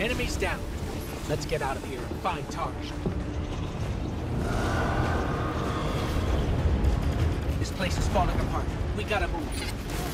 Enemies down. Let's get out of here and find Tarsh. This place is falling apart. We gotta move.